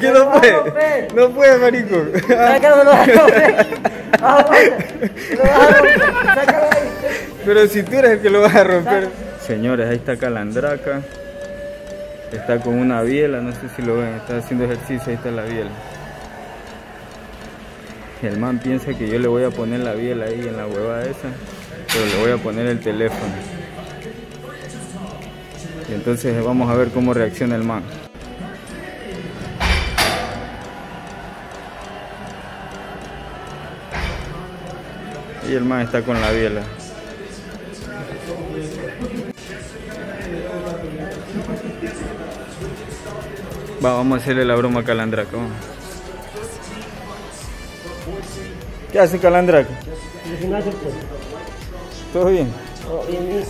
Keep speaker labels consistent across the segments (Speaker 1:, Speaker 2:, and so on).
Speaker 1: ¿qué no puede? No puede, marico.
Speaker 2: Sácalo, lo vas a romper. Aguanta, me lo vas a romper. Sácalo de ahí.
Speaker 1: Pero si tú eres el que lo vas a romper. Señores, ahí está Calandraca. Está con una biela, no sé si lo ven, está haciendo ejercicio, ahí está la biela. El man piensa que yo le voy a poner la biela ahí en la huevada esa, pero le voy a poner el teléfono. Y entonces vamos a ver cómo reacciona el man. Y el man está con la biela. Va, vamos a hacerle la broma a Calandraca. vamos. ¿Qué hace
Speaker 2: gimnasio, pues.
Speaker 1: ¿Todo bien?
Speaker 2: Oh, bien.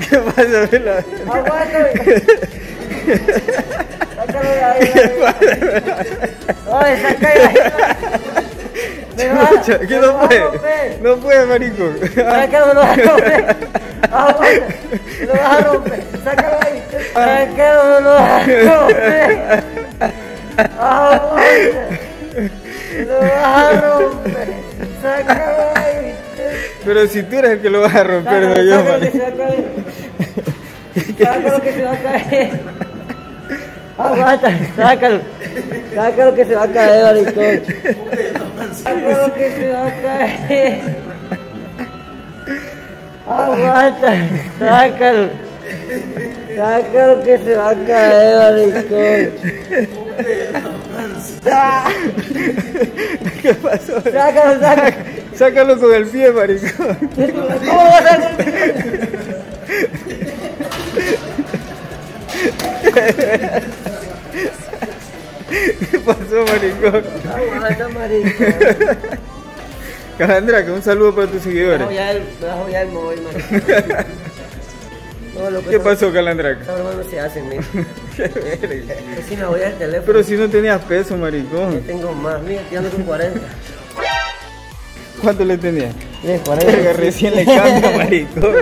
Speaker 1: ¿Qué pasa, Vela?
Speaker 2: Aguántame. Sácalo de ahí. Oye, de
Speaker 1: ¿Qué
Speaker 2: me
Speaker 1: no puede? No puede, marico.
Speaker 2: Sácalo, lo vas a romper. Aguanta, me lo vas a romper. Sácalo de ahí. Sácalo, lo vas a romper. Aguanta. Lo vas a romper. Sácalo.
Speaker 1: Pero si tú eres el que lo vas a romper, no yo,
Speaker 2: Sácalo, que se
Speaker 1: marico.
Speaker 2: va a caer. Sácalo que se va a caer. Aguanta, sácalo. Sácalo que se va a caer, maricón. Sácalo que se va a caer. Aguanta, sácalo. Sácalo que se va a caer, maricón.
Speaker 1: ¿Qué pasó?
Speaker 2: Sácalo, sácalo.
Speaker 1: Sácalo con el pie, marico.
Speaker 2: ¿Cómo vas a hacer?
Speaker 1: ¿Qué pasó, marico?
Speaker 2: Aguanta, maricón.
Speaker 1: Calandraca, un saludo para tus seguidores.
Speaker 2: me bajo ya el móvil, maricón. No, lo que
Speaker 1: ¿Qué
Speaker 2: no-
Speaker 1: pasó, Calandraca?
Speaker 2: No se hace, mira.
Speaker 1: Qué verga.
Speaker 2: Yo sí me voy al teléfono.
Speaker 1: Pero si no tenías peso,
Speaker 2: Yo
Speaker 1: maricón.
Speaker 2: tengo más. Mira, estoy ando con 40.
Speaker 1: ¿Cuánto le tenías?
Speaker 2: Mira,
Speaker 1: Verga,
Speaker 2: 40.
Speaker 1: recién le cambia, maricón.